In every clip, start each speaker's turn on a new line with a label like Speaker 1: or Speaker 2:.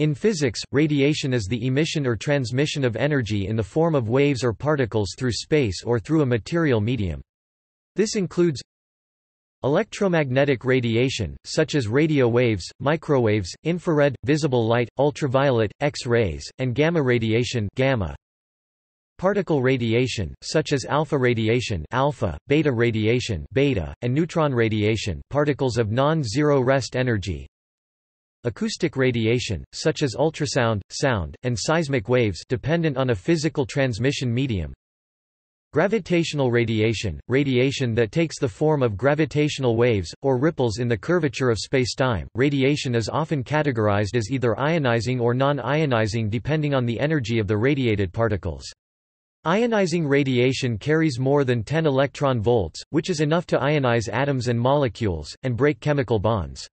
Speaker 1: In physics, radiation is the emission or transmission of energy in the form of waves or particles through space or through a material medium. This includes electromagnetic radiation, such as radio waves, microwaves, infrared, visible light, ultraviolet, X-rays, and gamma radiation gamma. Particle radiation, such as alpha radiation alpha, beta radiation beta, and neutron radiation particles of non-zero rest energy, Acoustic radiation, such as ultrasound, sound, and seismic waves dependent on a physical transmission medium. Gravitational radiation, radiation that takes the form of gravitational waves, or ripples in the curvature of spacetime. Radiation is often categorized as either ionizing or non-ionizing depending on the energy of the radiated particles. Ionizing radiation carries more than 10 electron volts, which is enough to ionize atoms and molecules, and break chemical bonds.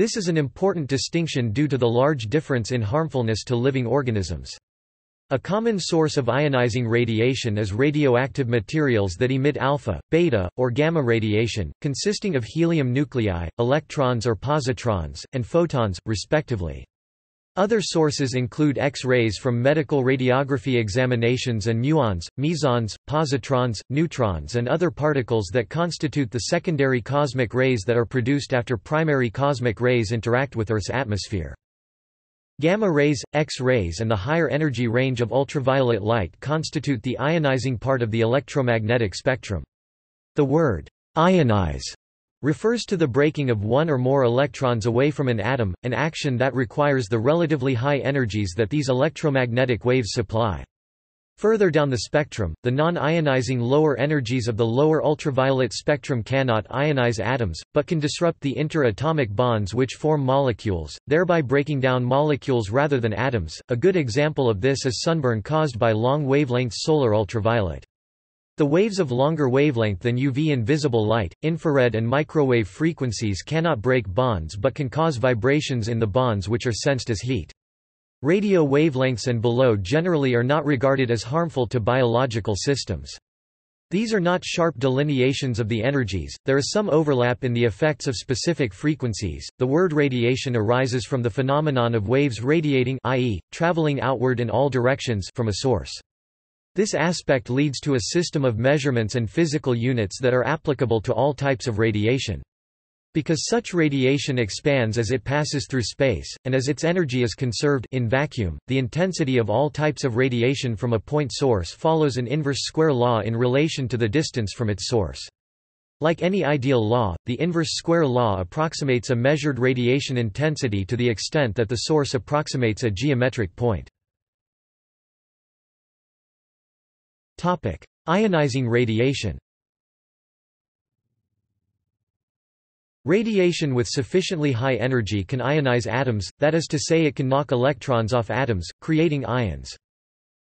Speaker 1: This is an important distinction due to the large difference in harmfulness to living organisms. A common source of ionizing radiation is radioactive materials that emit alpha, beta, or gamma radiation, consisting of helium nuclei, electrons or positrons, and photons, respectively. Other sources include X-rays from medical radiography examinations and muons, mesons, positrons, neutrons and other particles that constitute the secondary cosmic rays that are produced after primary cosmic rays interact with Earth's atmosphere. Gamma rays, X-rays and the higher energy range of ultraviolet light constitute the ionizing part of the electromagnetic spectrum. The word ionize refers to the breaking of one or more electrons away from an atom, an action that requires the relatively high energies that these electromagnetic waves supply. Further down the spectrum, the non-ionizing lower energies of the lower ultraviolet spectrum cannot ionize atoms, but can disrupt the interatomic bonds which form molecules, thereby breaking down molecules rather than atoms. A good example of this is sunburn caused by long wavelength solar ultraviolet. The waves of longer wavelength than UV and visible light, infrared and microwave frequencies cannot break bonds but can cause vibrations in the bonds which are sensed as heat. Radio wavelengths and below generally are not regarded as harmful to biological systems. These are not sharp delineations of the energies, there is some overlap in the effects of specific frequencies. The word radiation arises from the phenomenon of waves radiating i.e., traveling outward in all directions from a source. This aspect leads to a system of measurements and physical units that are applicable to all types of radiation. Because such radiation expands as it passes through space, and as its energy is conserved in vacuum, the intensity of all types of radiation from a point source follows an inverse square law in relation to the distance from its source. Like any ideal law, the inverse square law approximates a measured radiation intensity to the extent that the source approximates a geometric point. Ionizing radiation Radiation with sufficiently high energy can ionize atoms, that is to say it can knock electrons off atoms, creating ions.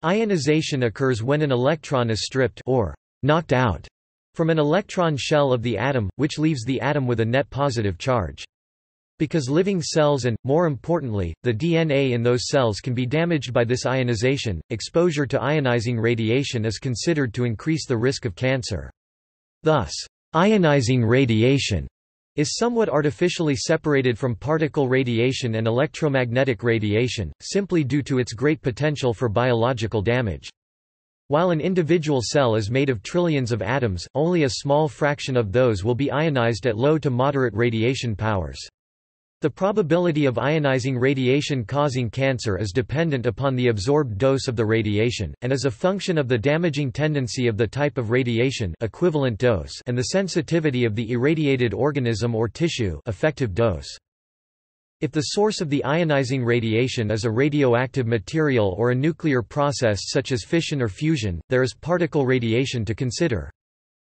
Speaker 1: Ionization occurs when an electron is stripped or knocked out from an electron shell of the atom, which leaves the atom with a net positive charge. Because living cells and, more importantly, the DNA in those cells can be damaged by this ionization, exposure to ionizing radiation is considered to increase the risk of cancer. Thus, ionizing radiation is somewhat artificially separated from particle radiation and electromagnetic radiation, simply due to its great potential for biological damage. While an individual cell is made of trillions of atoms, only a small fraction of those will be ionized at low to moderate radiation powers. The probability of ionizing radiation causing cancer is dependent upon the absorbed dose of the radiation, and is a function of the damaging tendency of the type of radiation equivalent dose and the sensitivity of the irradiated organism or tissue effective dose. If the source of the ionizing radiation is a radioactive material or a nuclear process such as fission or fusion, there is particle radiation to consider.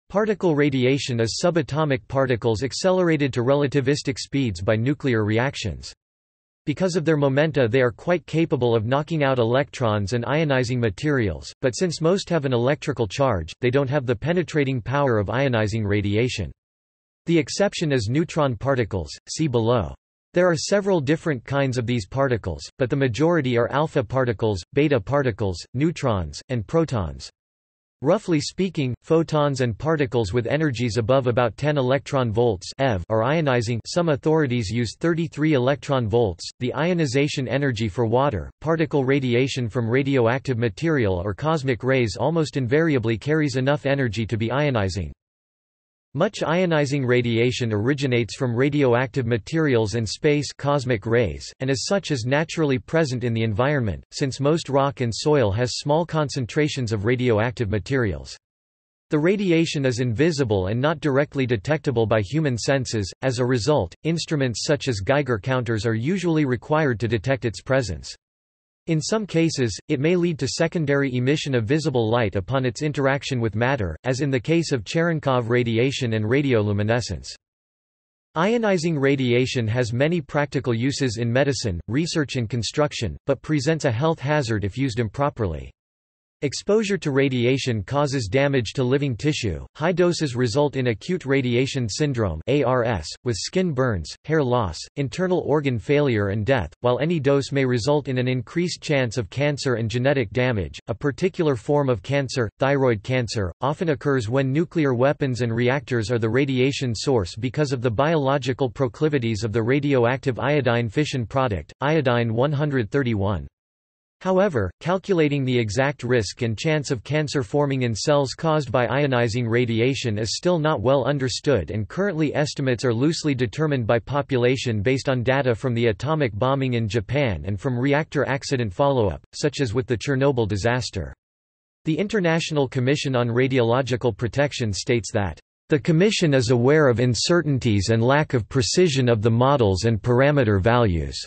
Speaker 1: Particle radiation is subatomic particles accelerated to relativistic speeds by nuclear reactions. Because of their momenta they are quite capable of knocking out electrons and ionizing materials, but since most have an electrical charge, they don't have the penetrating power of ionizing radiation. The exception is neutron particles, see below. There are several different kinds of these particles, but the majority are alpha particles, beta particles, neutrons, and protons. Roughly speaking, photons and particles with energies above about 10 electron volts eV are ionizing some authorities use 33 electron volts. The ionization energy for water, particle radiation from radioactive material or cosmic rays almost invariably carries enough energy to be ionizing. Much ionizing radiation originates from radioactive materials and space cosmic rays, and as such is naturally present in the environment, since most rock and soil has small concentrations of radioactive materials. The radiation is invisible and not directly detectable by human senses, as a result, instruments such as Geiger counters are usually required to detect its presence. In some cases, it may lead to secondary emission of visible light upon its interaction with matter, as in the case of Cherenkov radiation and radioluminescence. Ionizing radiation has many practical uses in medicine, research and construction, but presents a health hazard if used improperly. Exposure to radiation causes damage to living tissue. High doses result in acute radiation syndrome (ARS) with skin burns, hair loss, internal organ failure and death, while any dose may result in an increased chance of cancer and genetic damage. A particular form of cancer, thyroid cancer, often occurs when nuclear weapons and reactors are the radiation source because of the biological proclivities of the radioactive iodine fission product, iodine 131. However, calculating the exact risk and chance of cancer forming in cells caused by ionizing radiation is still not well understood and currently estimates are loosely determined by population based on data from the atomic bombing in Japan and from reactor accident follow-up, such as with the Chernobyl disaster. The International Commission on Radiological Protection states that the Commission is aware of uncertainties and lack of precision of the models and parameter values.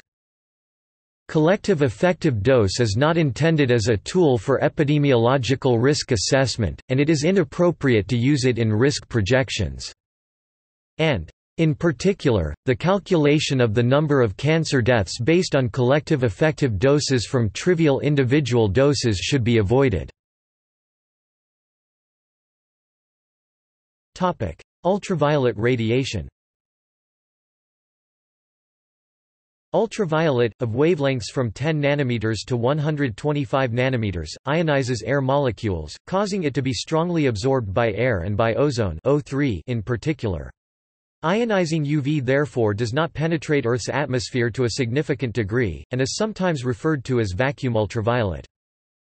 Speaker 1: Collective effective dose is not intended as a tool for epidemiological risk assessment, and it is inappropriate to use it in risk projections. And in particular, the calculation of the number of cancer deaths based on collective effective doses from trivial individual doses should be avoided. Ultraviolet radiation Ultraviolet, of wavelengths from 10 nanometers to 125 nanometers, ionizes air molecules, causing it to be strongly absorbed by air and by ozone O3 in particular. Ionizing UV therefore does not penetrate Earth's atmosphere to a significant degree, and is sometimes referred to as vacuum ultraviolet.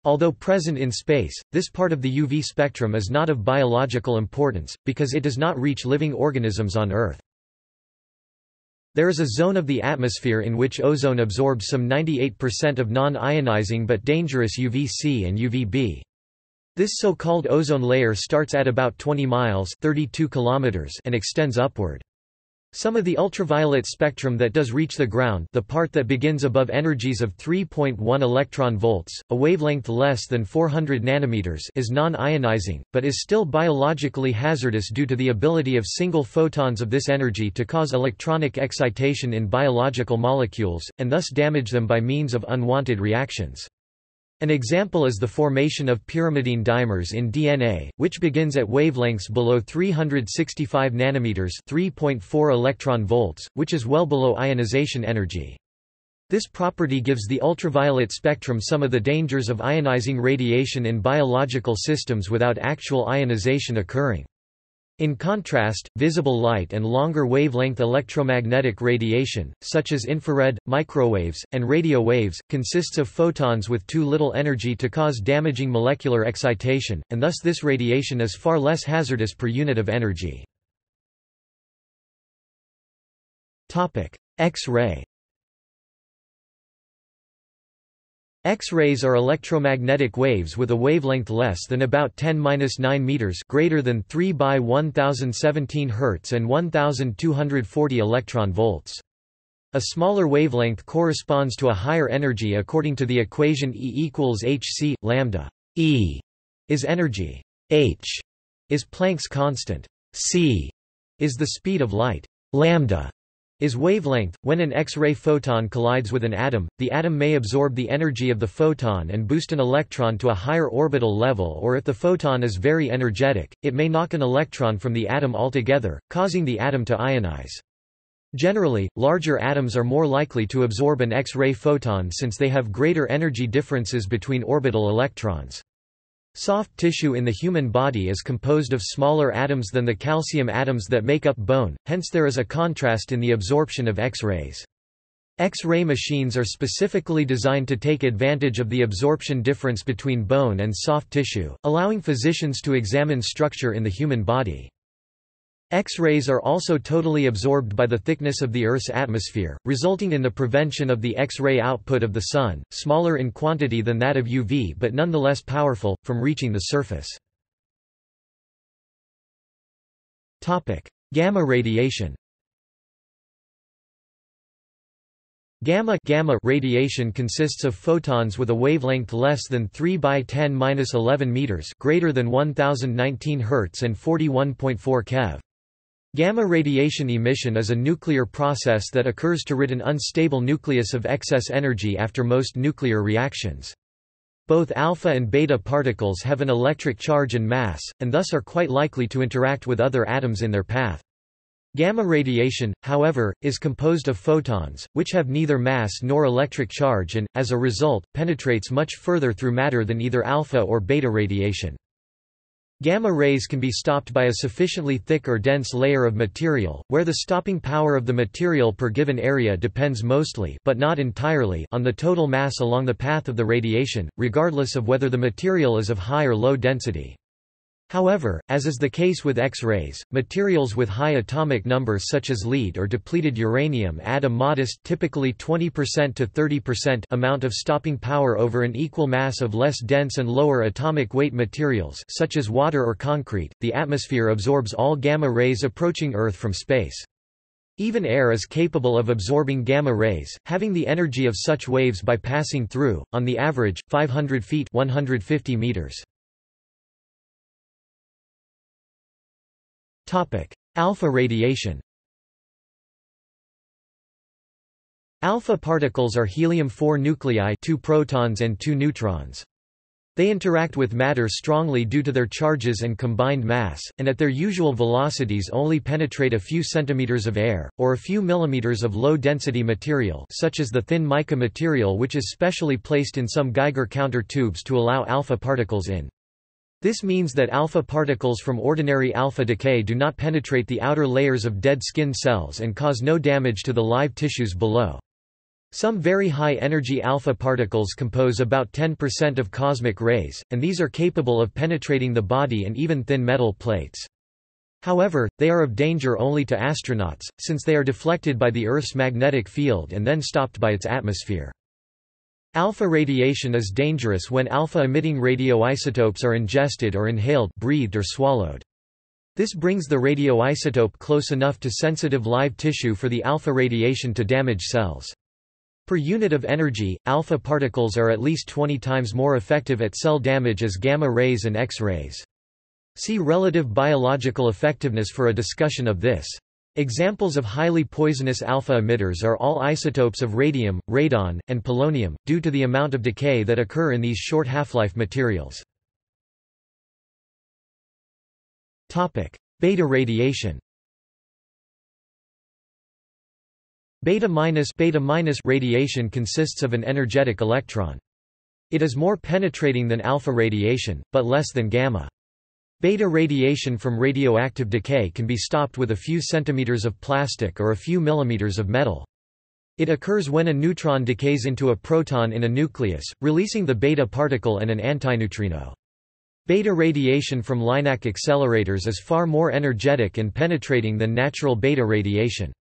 Speaker 1: Although present in space, this part of the UV spectrum is not of biological importance, because it does not reach living organisms on Earth. There is a zone of the atmosphere in which ozone absorbs some 98% of non-ionizing but dangerous UVC and UVB. This so-called ozone layer starts at about 20 miles 32 kilometers and extends upward. Some of the ultraviolet spectrum that does reach the ground the part that begins above energies of 3.1 electron volts, a wavelength less than 400 nanometers is non-ionizing, but is still biologically hazardous due to the ability of single photons of this energy to cause electronic excitation in biological molecules, and thus damage them by means of unwanted reactions. An example is the formation of pyrimidine dimers in DNA, which begins at wavelengths below 365 nanometers, 3.4 electron volts, which is well below ionization energy. This property gives the ultraviolet spectrum some of the dangers of ionizing radiation in biological systems without actual ionization occurring. In contrast, visible light and longer wavelength electromagnetic radiation, such as infrared, microwaves, and radio waves, consists of photons with too little energy to cause damaging molecular excitation, and thus this radiation is far less hazardous per unit of energy. X-ray X-rays are electromagnetic waves with a wavelength less than about 10-9 meters, greater than 3 by 1017 Hz and 1240 electron volts. A smaller wavelength corresponds to a higher energy according to the equation E equals hc lambda. E is energy. H is Planck's constant. c is the speed of light. Lambda is wavelength. When an X-ray photon collides with an atom, the atom may absorb the energy of the photon and boost an electron to a higher orbital level or if the photon is very energetic, it may knock an electron from the atom altogether, causing the atom to ionize. Generally, larger atoms are more likely to absorb an X-ray photon since they have greater energy differences between orbital electrons. Soft tissue in the human body is composed of smaller atoms than the calcium atoms that make up bone, hence there is a contrast in the absorption of X-rays. X-ray machines are specifically designed to take advantage of the absorption difference between bone and soft tissue, allowing physicians to examine structure in the human body. X-rays are also totally absorbed by the thickness of the Earth's atmosphere, resulting in the prevention of the X-ray output of the Sun, smaller in quantity than that of UV but nonetheless powerful, from reaching the surface. Gamma radiation Gamma, gamma radiation consists of photons with a wavelength less than 3 by 10^-11 meters, greater than 1019 Hz and 41.4 keV. Gamma radiation emission is a nuclear process that occurs to rid an unstable nucleus of excess energy after most nuclear reactions. Both alpha and beta particles have an electric charge and mass, and thus are quite likely to interact with other atoms in their path. Gamma radiation, however, is composed of photons, which have neither mass nor electric charge and, as a result, penetrates much further through matter than either alpha or beta radiation. Gamma rays can be stopped by a sufficiently thick or dense layer of material, where the stopping power of the material per given area depends mostly but not entirely on the total mass along the path of the radiation, regardless of whether the material is of high or low density. However, as is the case with X-rays, materials with high atomic numbers such as lead or depleted uranium add a modest typically 20% to 30% amount of stopping power over an equal mass of less dense and lower atomic weight materials such as water or concrete. The atmosphere absorbs all gamma rays approaching Earth from space. Even air is capable of absorbing gamma rays, having the energy of such waves by passing through, on the average, 500 feet 150 meters. Alpha radiation Alpha particles are helium-4 nuclei two protons and two neutrons. They interact with matter strongly due to their charges and combined mass, and at their usual velocities only penetrate a few centimeters of air, or a few millimeters of low-density material such as the thin mica material which is specially placed in some Geiger counter tubes to allow alpha particles in. This means that alpha particles from ordinary alpha decay do not penetrate the outer layers of dead skin cells and cause no damage to the live tissues below. Some very high-energy alpha particles compose about 10% of cosmic rays, and these are capable of penetrating the body and even thin metal plates. However, they are of danger only to astronauts, since they are deflected by the Earth's magnetic field and then stopped by its atmosphere. Alpha radiation is dangerous when alpha-emitting radioisotopes are ingested or inhaled breathed or swallowed. This brings the radioisotope close enough to sensitive live tissue for the alpha radiation to damage cells. Per unit of energy, alpha particles are at least 20 times more effective at cell damage as gamma rays and X-rays. See relative biological effectiveness for a discussion of this. Examples of highly poisonous alpha emitters are all isotopes of radium, radon, and polonium, due to the amount of decay that occur in these short half-life materials. Beta radiation Beta minus beta minus radiation consists of an energetic electron. It is more penetrating than alpha radiation, but less than gamma. Beta radiation from radioactive decay can be stopped with a few centimeters of plastic or a few millimeters of metal. It occurs when a neutron decays into a proton in a nucleus, releasing the beta particle and an antineutrino. Beta radiation from LINAC accelerators is far more energetic and penetrating than natural beta radiation.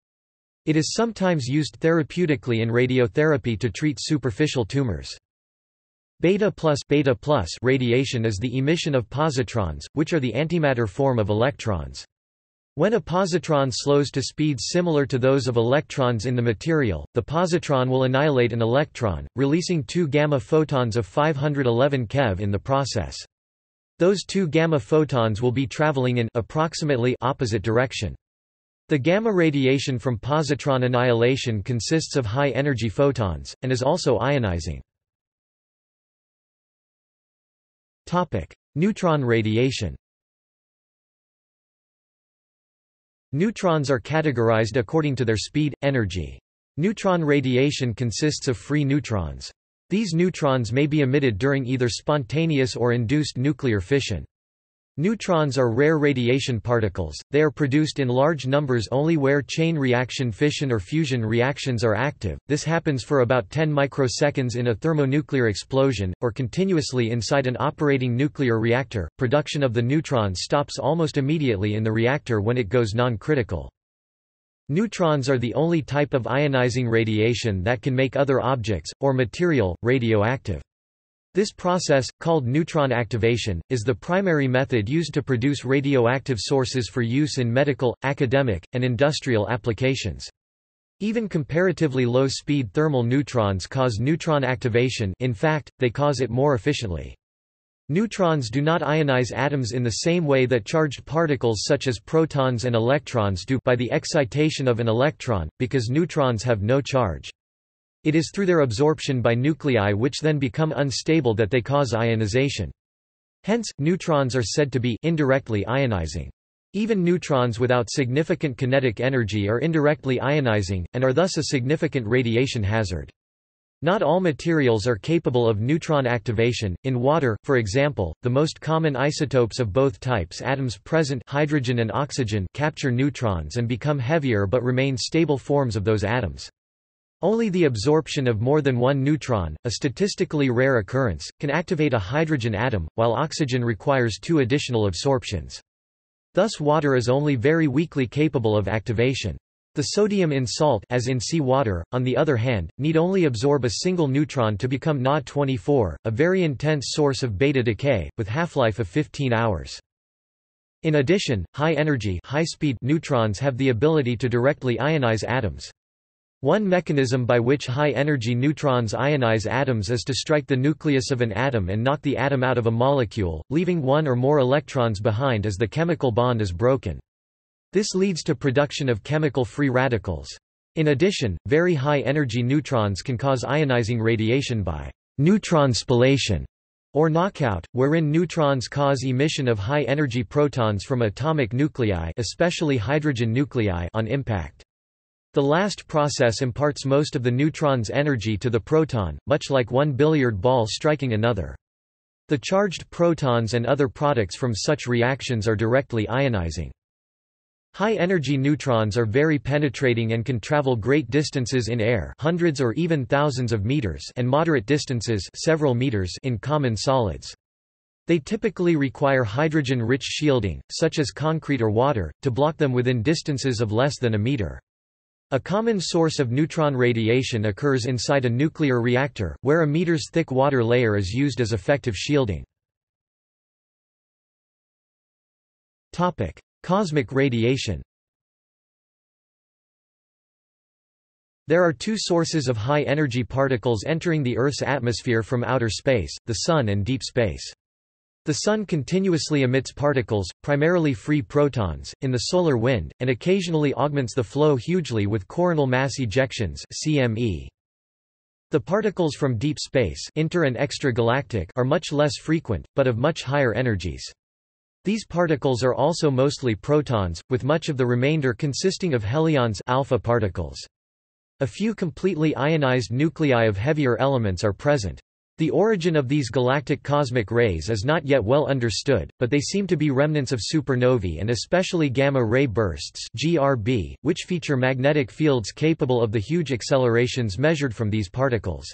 Speaker 1: It is sometimes used therapeutically in radiotherapy to treat superficial tumors. Beta plus, beta plus radiation is the emission of positrons, which are the antimatter form of electrons. When a positron slows to speeds similar to those of electrons in the material, the positron will annihilate an electron, releasing two gamma photons of 511 keV in the process. Those two gamma photons will be traveling in approximately opposite direction. The gamma radiation from positron annihilation consists of high-energy photons, and is also ionizing. Topic: Neutron radiation. Neutrons are categorized according to their speed, energy. Neutron radiation consists of free neutrons. These neutrons may be emitted during either spontaneous or induced nuclear fission. Neutrons are rare radiation particles, they are produced in large numbers only where chain reaction fission or fusion reactions are active, this happens for about 10 microseconds in a thermonuclear explosion, or continuously inside an operating nuclear reactor. Production of the neutron stops almost immediately in the reactor when it goes non-critical. Neutrons are the only type of ionizing radiation that can make other objects, or material, radioactive. This process, called neutron activation, is the primary method used to produce radioactive sources for use in medical, academic, and industrial applications. Even comparatively low-speed thermal neutrons cause neutron activation in fact, they cause it more efficiently. Neutrons do not ionize atoms in the same way that charged particles such as protons and electrons do by the excitation of an electron, because neutrons have no charge. It is through their absorption by nuclei which then become unstable that they cause ionization. Hence, neutrons are said to be indirectly ionizing. Even neutrons without significant kinetic energy are indirectly ionizing, and are thus a significant radiation hazard. Not all materials are capable of neutron activation. In water, for example, the most common isotopes of both types atoms present hydrogen and oxygen capture neutrons and become heavier but remain stable forms of those atoms. Only the absorption of more than one neutron, a statistically rare occurrence, can activate a hydrogen atom, while oxygen requires two additional absorptions. Thus water is only very weakly capable of activation. The sodium in salt as in sea water, on the other hand, need only absorb a single neutron to become Na-24, a very intense source of beta decay, with half-life of 15 hours. In addition, high-energy high-speed neutrons have the ability to directly ionize atoms. One mechanism by which high-energy neutrons ionize atoms is to strike the nucleus of an atom and knock the atom out of a molecule, leaving one or more electrons behind as the chemical bond is broken. This leads to production of chemical free radicals. In addition, very high-energy neutrons can cause ionizing radiation by neutron spallation or knockout, wherein neutrons cause emission of high-energy protons from atomic nuclei especially hydrogen nuclei on impact. The last process imparts most of the neutron's energy to the proton, much like one billiard ball striking another. The charged protons and other products from such reactions are directly ionizing. High-energy neutrons are very penetrating and can travel great distances in air hundreds or even thousands of meters and moderate distances several meters in common solids. They typically require hydrogen-rich shielding, such as concrete or water, to block them within distances of less than a meter. A common source of neutron radiation occurs inside a nuclear reactor, where a meters-thick water layer is used as effective shielding. Cosmic radiation There are two sources of high-energy particles entering the Earth's atmosphere from outer space, the Sun and deep space. The Sun continuously emits particles, primarily free protons, in the solar wind, and occasionally augments the flow hugely with coronal mass ejections CME. The particles from deep space inter and extragalactic are much less frequent, but of much higher energies. These particles are also mostly protons, with much of the remainder consisting of helions alpha particles. A few completely ionized nuclei of heavier elements are present. The origin of these galactic cosmic rays is not yet well understood, but they seem to be remnants of supernovae and especially gamma-ray bursts GRB, which feature magnetic fields capable of the huge accelerations measured from these particles.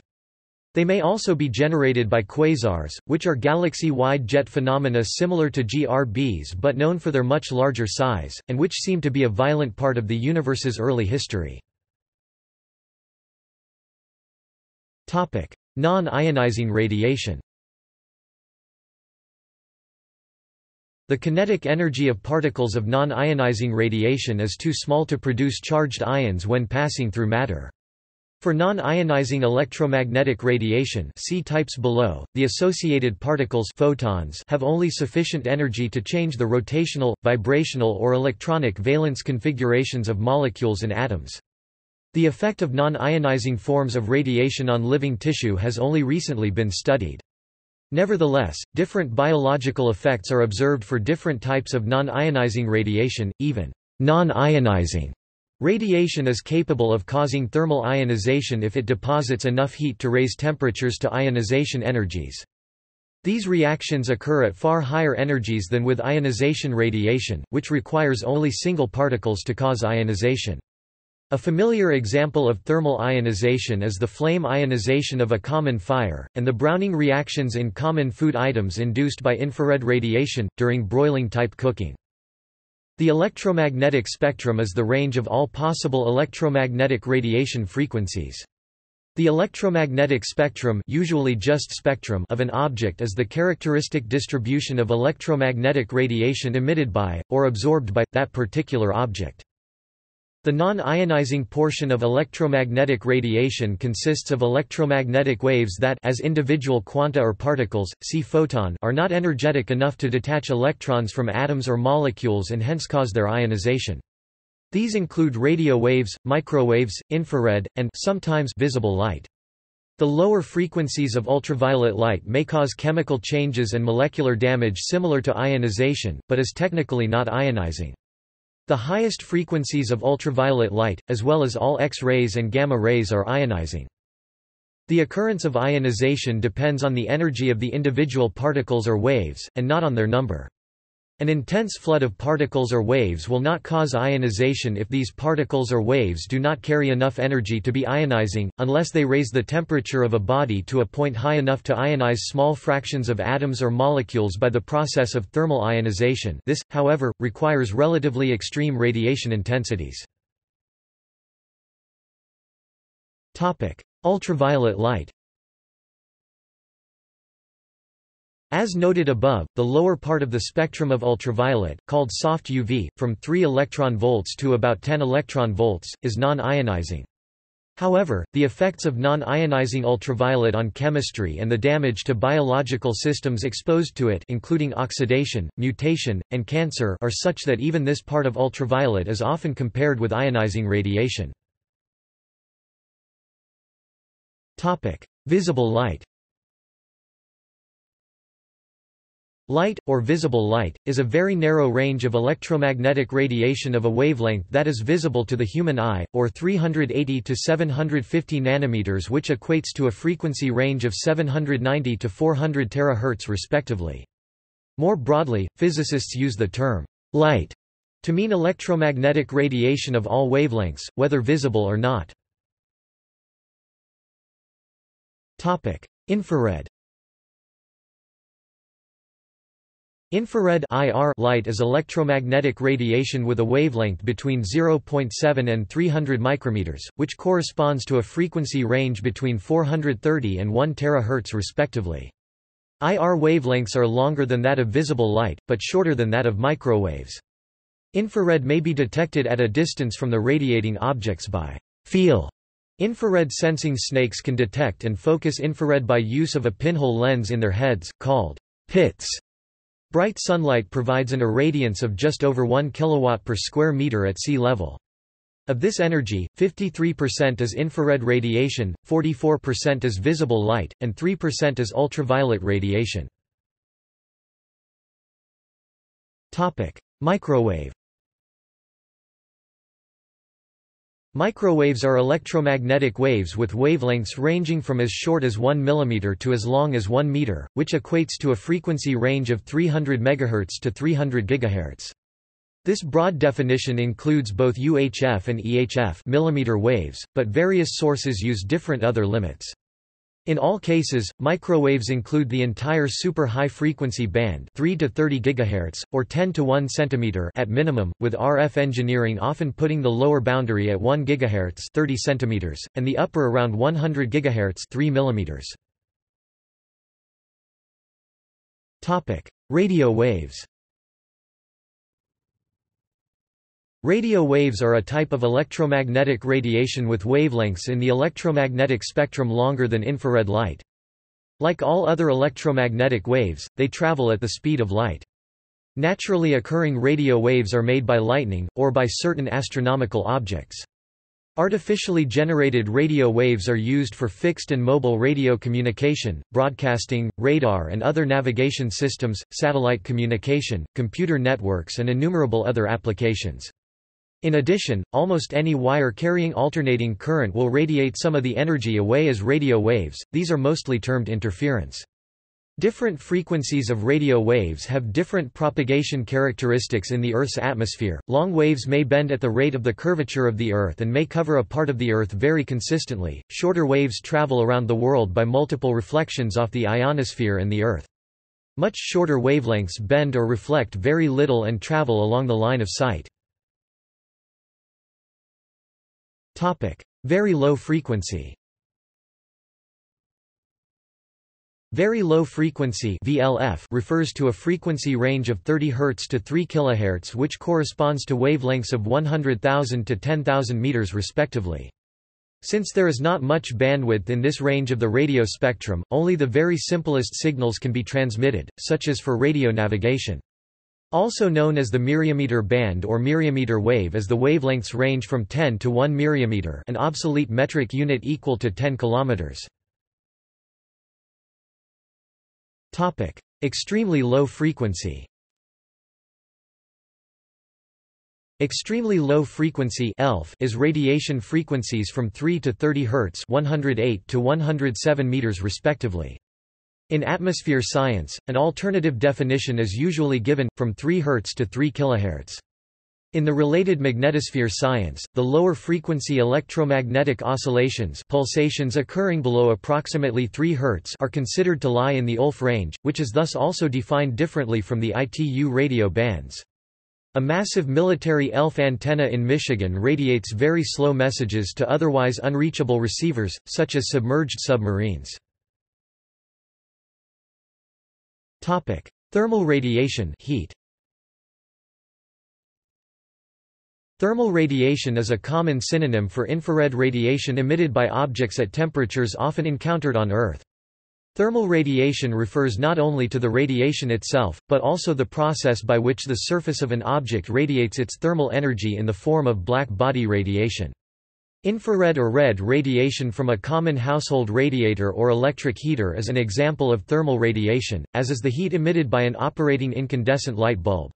Speaker 1: They may also be generated by quasars, which are galaxy-wide jet phenomena similar to GRBs but known for their much larger size, and which seem to be a violent part of the universe's early history. Non-ionizing radiation The kinetic energy of particles of non-ionizing radiation is too small to produce charged ions when passing through matter. For non-ionizing electromagnetic radiation see types below, the associated particles photons have only sufficient energy to change the rotational, vibrational or electronic valence configurations of molecules and atoms. The effect of non-ionizing forms of radiation on living tissue has only recently been studied. Nevertheless, different biological effects are observed for different types of non-ionizing radiation, even non-ionizing Radiation is capable of causing thermal ionization if it deposits enough heat to raise temperatures to ionization energies. These reactions occur at far higher energies than with ionization radiation, which requires only single particles to cause ionization. A familiar example of thermal ionization is the flame ionization of a common fire, and the browning reactions in common food items induced by infrared radiation, during broiling-type cooking. The electromagnetic spectrum is the range of all possible electromagnetic radiation frequencies. The electromagnetic spectrum, usually just spectrum of an object is the characteristic distribution of electromagnetic radiation emitted by, or absorbed by, that particular object. The non-ionizing portion of electromagnetic radiation consists of electromagnetic waves that as individual quanta or particles, see photon are not energetic enough to detach electrons from atoms or molecules and hence cause their ionization. These include radio waves, microwaves, infrared, and sometimes visible light. The lower frequencies of ultraviolet light may cause chemical changes and molecular damage similar to ionization, but is technically not ionizing. The highest frequencies of ultraviolet light, as well as all X-rays and gamma rays are ionizing. The occurrence of ionization depends on the energy of the individual particles or waves, and not on their number. An intense flood of particles or waves will not cause ionization if these particles or waves do not carry enough energy to be ionizing, unless they raise the temperature of a body to a point high enough to ionize small fractions of atoms or molecules by the process of thermal ionization this, however, requires relatively extreme radiation intensities. Ultraviolet light As noted above, the lower part of the spectrum of ultraviolet, called soft UV, from 3 electron volts to about 10 electron volts, is non-ionizing. However, the effects of non-ionizing ultraviolet on chemistry and the damage to biological systems exposed to it including oxidation, mutation, and cancer are such that even this part of ultraviolet is often compared with ionizing radiation. Visible light Light, or visible light, is a very narrow range of electromagnetic radiation of a wavelength that is visible to the human eye, or 380 to 750 nanometers which equates to a frequency range of 790 to 400 terahertz respectively. More broadly, physicists use the term light to mean electromagnetic radiation of all wavelengths, whether visible or not. Infrared Infrared IR light is electromagnetic radiation with a wavelength between 0.7 and 300 micrometers, which corresponds to a frequency range between 430 and 1 terahertz respectively. IR wavelengths are longer than that of visible light, but shorter than that of microwaves. Infrared may be detected at a distance from the radiating objects by feel. Infrared sensing snakes can detect and focus infrared by use of a pinhole lens in their heads, called pits. Bright sunlight provides an irradiance of just over 1 kW per square meter at sea level. Of this energy, 53% is infrared radiation, 44% is visible light, and 3% is ultraviolet radiation. Topic: Microwave Microwaves are electromagnetic waves with wavelengths ranging from as short as 1 mm to as long as 1 meter, which equates to a frequency range of 300 MHz to 300 GHz. This broad definition includes both UHF and EHF millimeter waves, but various sources use different other limits. In all cases, microwaves include the entire super high frequency band 3 to 30 GHz, or 10 to 1 cm at minimum, with RF engineering often putting the lower boundary at 1 GHz 30 cm, and the upper around 100 GHz 3 mm. Radio waves Radio waves are a type of electromagnetic radiation with wavelengths in the electromagnetic spectrum longer than infrared light. Like all other electromagnetic waves, they travel at the speed of light. Naturally occurring radio waves are made by lightning, or by certain astronomical objects. Artificially generated radio waves are used for fixed and mobile radio communication, broadcasting, radar and other navigation systems, satellite communication, computer networks and innumerable other applications. In addition, almost any wire carrying alternating current will radiate some of the energy away as radio waves, these are mostly termed interference. Different frequencies of radio waves have different propagation characteristics in the Earth's atmosphere. Long waves may bend at the rate of the curvature of the Earth and may cover a part of the Earth very consistently. Shorter waves travel around the world by multiple reflections off the ionosphere and the Earth. Much shorter wavelengths bend or reflect very little and travel along the line of sight. Very low frequency. Very low frequency VLF refers to a frequency range of 30 Hz to 3 kHz which corresponds to wavelengths of 100,000 to 10,000 meters respectively. Since there is not much bandwidth in this range of the radio spectrum, only the very simplest signals can be transmitted, such as for radio navigation. Also known as the myriameter band or myriameter wave as the wavelengths range from 10 to 1 myriameter an obsolete metric unit equal to 10 kilometers. Extremely low frequency. Extremely low frequency ELF is radiation frequencies from 3 to 30 Hz 108 to 107 meters respectively. In atmosphere science, an alternative definition is usually given, from 3 Hz to 3 kHz. In the related magnetosphere science, the lower frequency electromagnetic oscillations pulsations occurring below approximately 3 Hz are considered to lie in the ULF range, which is thus also defined differently from the ITU radio bands. A massive military ELF antenna in Michigan radiates very slow messages to otherwise unreachable receivers, such as submerged submarines. Topic: Thermal radiation heat. Thermal radiation is a common synonym for infrared radiation emitted by objects at temperatures often encountered on Earth. Thermal radiation refers not only to the radiation itself, but also the process by which the surface of an object radiates its thermal energy in the form of black body radiation. Infrared or red radiation from a common household radiator or electric heater is an example of thermal radiation, as is the heat emitted by an operating incandescent light bulb.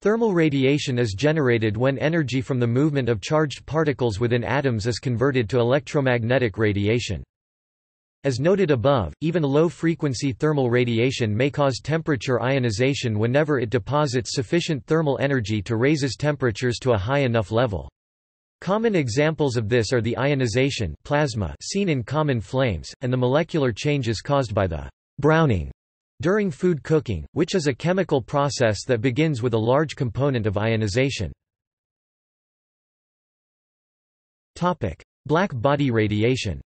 Speaker 1: Thermal radiation is generated when energy from the movement of charged particles within atoms is converted to electromagnetic radiation. As noted above, even low-frequency thermal radiation may cause temperature ionization whenever it deposits sufficient thermal energy to raises temperatures to a high enough level. Common examples of this are the ionization plasma seen in common flames, and the molecular changes caused by the browning during food cooking, which is a chemical process that begins with a large component of ionization. Black body radiation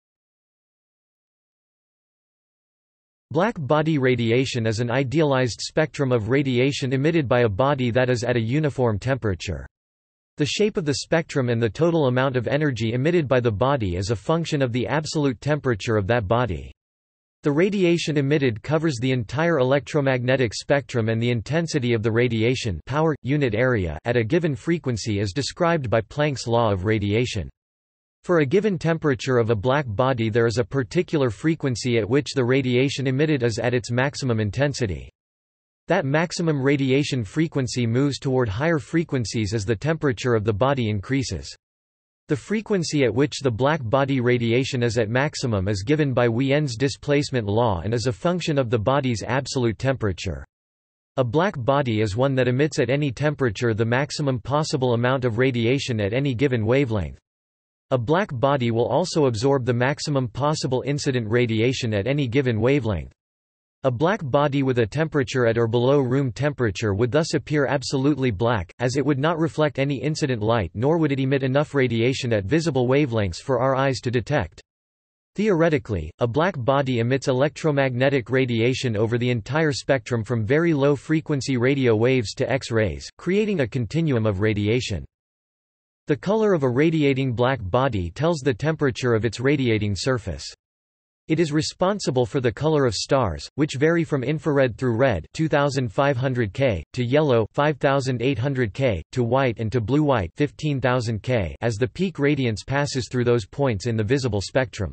Speaker 1: Black body radiation is an idealized spectrum of radiation emitted by a body that is at a uniform temperature. The shape of the spectrum and the total amount of energy emitted by the body is a function of the absolute temperature of that body. The radiation emitted covers the entire electromagnetic spectrum and the intensity of the radiation power, unit area at a given frequency is described by Planck's law of radiation. For a given temperature of a black body there is a particular frequency at which the radiation emitted is at its maximum intensity. That maximum radiation frequency moves toward higher frequencies as the temperature of the body increases. The frequency at which the black body radiation is at maximum is given by Wien's displacement law and is a function of the body's absolute temperature. A black body is one that emits at any temperature the maximum possible amount of radiation at any given wavelength. A black body will also absorb the maximum possible incident radiation at any given wavelength. A black body with a temperature at or below room temperature would thus appear absolutely black, as it would not reflect any incident light nor would it emit enough radiation at visible wavelengths for our eyes to detect. Theoretically, a black body emits electromagnetic radiation over the entire spectrum from very low-frequency radio waves to X-rays, creating a continuum of radiation. The color of a radiating black body tells the temperature of its radiating surface. It is responsible for the color of stars, which vary from infrared through red 2500 K, to yellow 5800 K, to white and to blue-white 15000 K as the peak radiance passes through those points in the visible spectrum.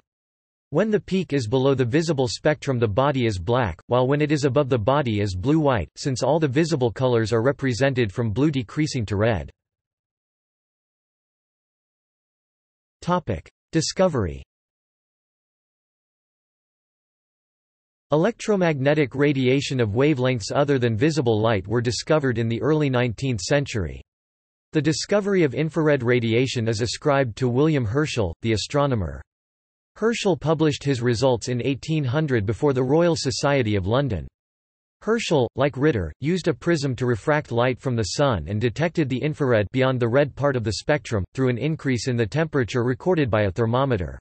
Speaker 1: When the peak is below the visible spectrum the body is black, while when it is above the body is blue-white, since all the visible colors are represented from blue decreasing to red. Discovery. Electromagnetic radiation of wavelengths other than visible light were discovered in the early 19th century. The discovery of infrared radiation is ascribed to William Herschel, the astronomer. Herschel published his results in 1800 before the Royal Society of London. Herschel, like Ritter, used a prism to refract light from the Sun and detected the infrared beyond the red part of the spectrum, through an increase in the temperature recorded by a thermometer.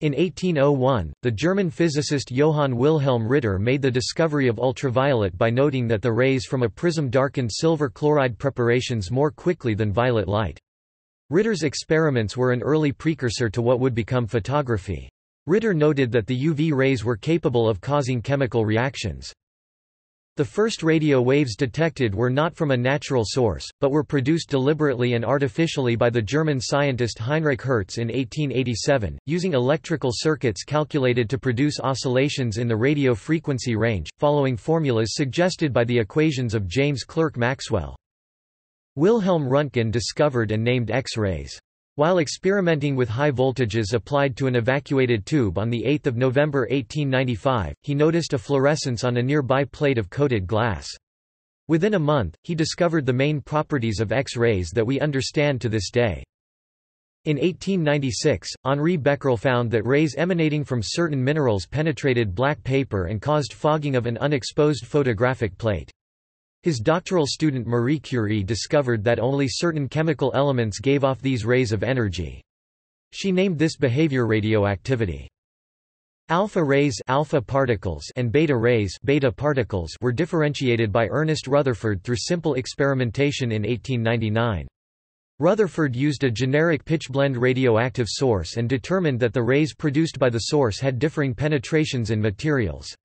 Speaker 1: In 1801, the German physicist Johann Wilhelm Ritter made the discovery of ultraviolet by noting that the rays from a prism darkened silver chloride preparations more quickly than violet light. Ritter's experiments were an early precursor to what would become photography. Ritter noted that the UV rays were capable of causing chemical reactions. The first radio waves detected were not from a natural source, but were produced deliberately and artificially by the German scientist Heinrich Hertz in 1887, using electrical circuits calculated to produce oscillations in the radio frequency range, following formulas suggested by the equations of James Clerk Maxwell. Wilhelm Röntgen discovered and named X-rays. While experimenting with high voltages applied to an evacuated tube on 8 November 1895, he noticed a fluorescence on a nearby plate of coated glass. Within a month, he discovered the main properties of X-rays that we understand to this day. In 1896, Henri Becquerel found that rays emanating from certain minerals penetrated black paper and caused fogging of an unexposed photographic plate. His doctoral student Marie Curie discovered that only certain chemical elements gave off these rays of energy. She named this behavior radioactivity. Alpha rays alpha particles and beta rays beta particles were differentiated by Ernest Rutherford through simple experimentation in 1899. Rutherford used a generic pitchblende radioactive source and determined that the rays produced by the source had differing penetrations in materials.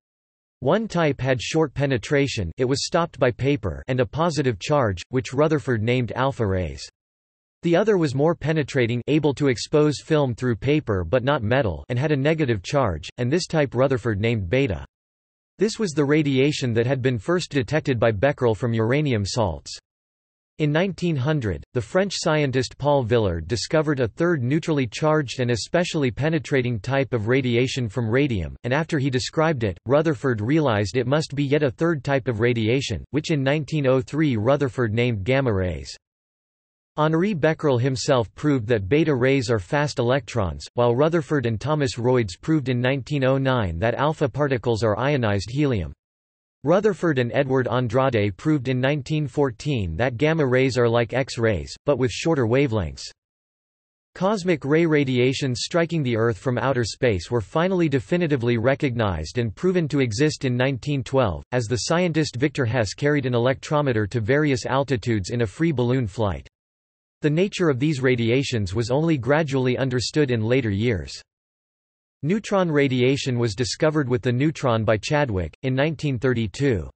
Speaker 1: One type had short penetration it was stopped by paper and a positive charge, which Rutherford named alpha rays. The other was more penetrating able to expose film through paper but not metal and had a negative charge, and this type Rutherford named beta. This was the radiation that had been first detected by Becquerel from uranium salts. In 1900, the French scientist Paul Villard discovered a third neutrally charged and especially penetrating type of radiation from radium, and after he described it, Rutherford realized it must be yet a third type of radiation, which in 1903 Rutherford named gamma rays. Henri Becquerel himself proved that beta rays are fast electrons, while Rutherford and Thomas Royds proved in 1909 that alpha particles are ionized helium. Rutherford and Edward Andrade proved in 1914 that gamma rays are like X-rays, but with shorter wavelengths. Cosmic ray radiations striking the Earth from outer space were finally definitively recognized and proven to exist in 1912, as the scientist Victor Hess carried an electrometer to various altitudes in a free balloon flight. The nature of these radiations was only gradually understood in later years. Neutron radiation was discovered with the neutron by Chadwick, in 1932.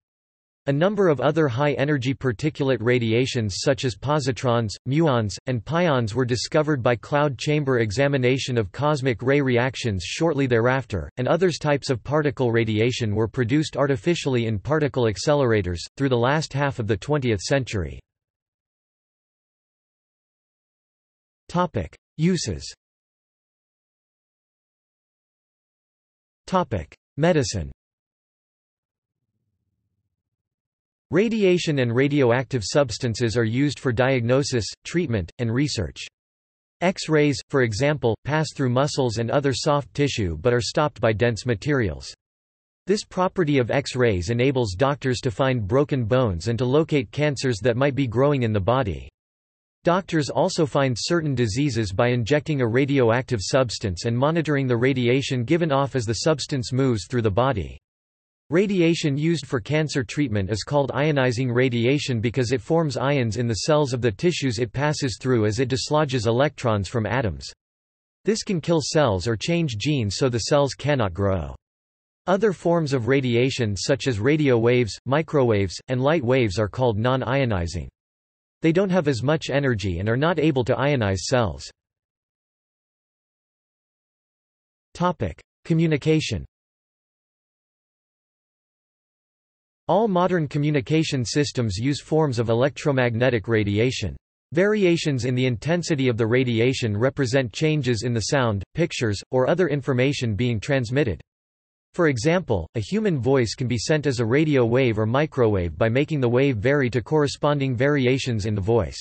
Speaker 1: A number of other high-energy particulate radiations such as positrons, muons, and pions were discovered by cloud chamber examination of cosmic ray reactions shortly thereafter, and others types of particle radiation were produced artificially in particle accelerators, through the last half of the 20th century. Uses Medicine Radiation and radioactive substances are used for diagnosis, treatment, and research. X-rays, for example, pass through muscles and other soft tissue but are stopped by dense materials. This property of X-rays enables doctors to find broken bones and to locate cancers that might be growing in the body. Doctors also find certain diseases by injecting a radioactive substance and monitoring the radiation given off as the substance moves through the body. Radiation used for cancer treatment is called ionizing radiation because it forms ions in the cells of the tissues it passes through as it dislodges electrons from atoms. This can kill cells or change genes so the cells cannot grow. Other forms of radiation such as radio waves, microwaves, and light waves are called non-ionizing. They don't have as much energy and are not able to ionize cells. Communication All modern communication systems use forms of electromagnetic radiation. Variations in the intensity of the radiation represent changes in the sound, pictures, or other information being transmitted. For example, a human voice can be sent as a radio wave or microwave by making the wave vary to corresponding variations in the voice.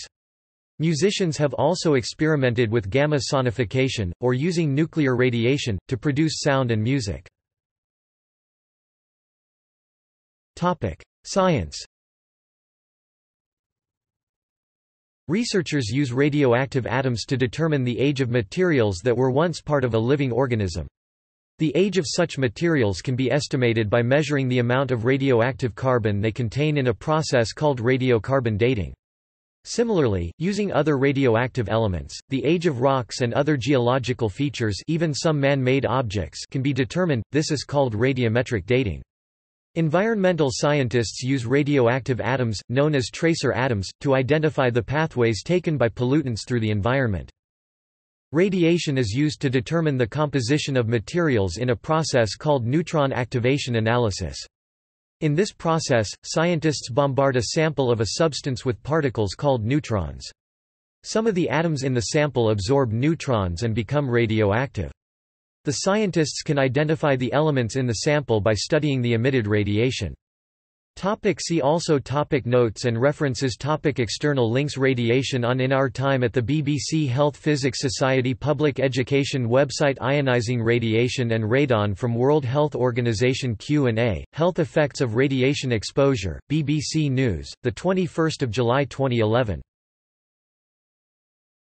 Speaker 1: Musicians have also experimented with gamma sonification, or using nuclear radiation, to produce sound and music. Science Researchers use radioactive atoms to determine the age of materials that were once part of a living organism. The age of such materials can be estimated by measuring the amount of radioactive carbon they contain in a process called radiocarbon dating. Similarly, using other radioactive elements, the age of rocks and other geological features even some man-made objects can be determined, this is called radiometric dating. Environmental scientists use radioactive atoms, known as tracer atoms, to identify the pathways taken by pollutants through the environment. Radiation is used to determine the composition of materials in a process called neutron activation analysis. In this process, scientists bombard a sample of a substance with particles called neutrons. Some of the atoms in the sample absorb neutrons and become radioactive. The scientists can identify the elements in the sample by studying the emitted radiation. Topic see also topic Notes and references topic External links Radiation on In Our Time at the BBC Health Physics Society Public Education website Ionizing radiation and radon from World Health Organization Q&A, Health Effects of Radiation Exposure, BBC News, 21 July 2011